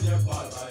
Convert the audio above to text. yẹ padà.